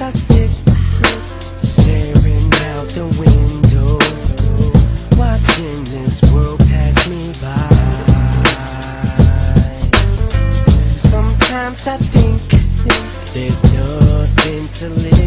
I sit staring out the window, watching this world pass me by. Sometimes I think there's nothing to live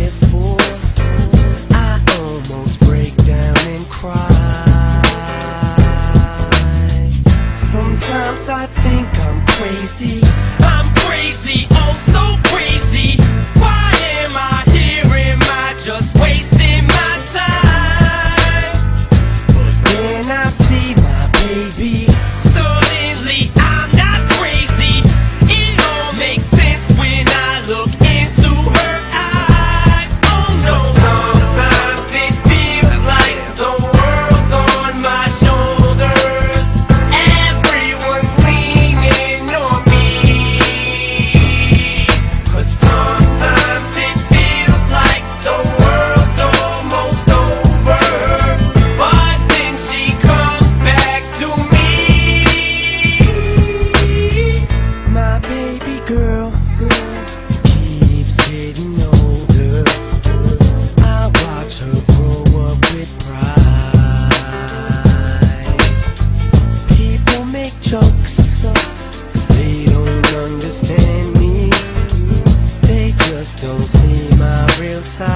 my real side.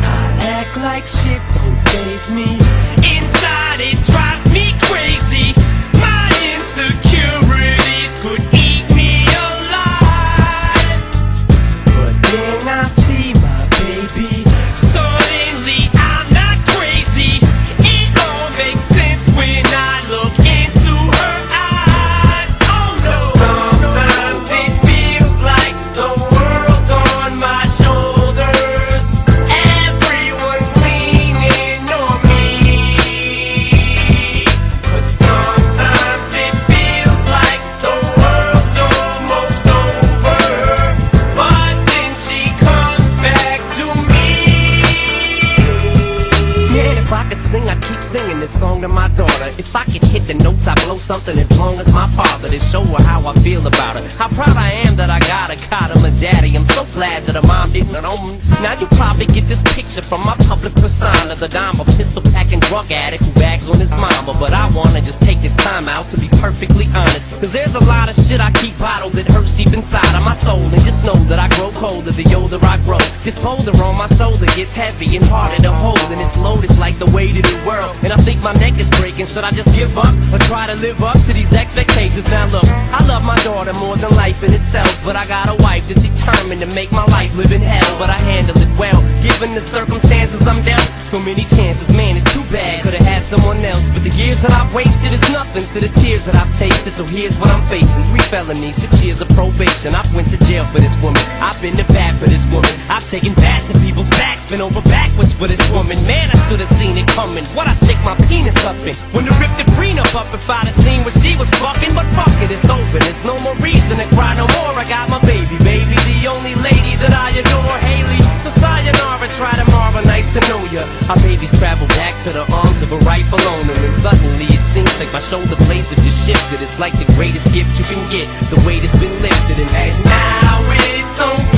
I act like shit don't faze me. Inside it drives me crazy. If I could sing, I'd keep singing this song to my daughter. If I could hit the notes, I'd blow something as long as my father to show her how I feel about her. How proud I am that I got a got him a daddy. I'm so glad that her mom didn't know me. Now you probably get this picture from my public persona. The dime, a pistol packing drug addict who bags on his mama. But I wanna just take this time out to be perfectly honest. Cause there's a lot of shit I keep bottled that hurts deep inside of my soul. And just know that I grow colder the older I grow. This boulder on my shoulder gets heavy and harder to hold. And it's loaded like the weight of the world. And I think my neck is breaking. Should I just give up or try to live up to these expectations? Now look, I love my daughter more than life in itself. But I got a wife that's determined to make my life live in hell. But I handle it well, given the circumstances I'm down, So many chances, man, it's too bad. Could've had someone else. But the years that I've wasted is nothing to the tears that I've tasted. So here's what I'm facing three felonies, six years of probation. I've went to jail for this woman. I've been to bat for this woman. I've taken bats to people's backs, been over backwards for this woman. Man, I should've seen it coming. What I stick my penis up in? When to rip the prenup up if I'd have seen what she was fucking. But fuck it, it's over. There's no more reason to cry no more. I got my baby, baby, the only lady that I adore, to the arms of a rightful owner, and suddenly it seems like my shoulder blades have just shifted. It's like the greatest gift you can get, the weight has been lifted, and now it don't feel like the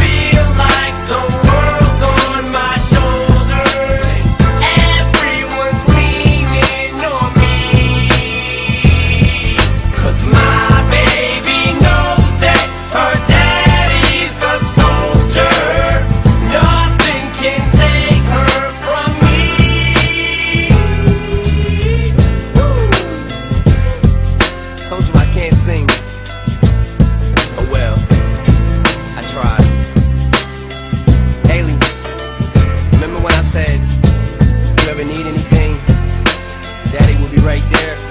right there.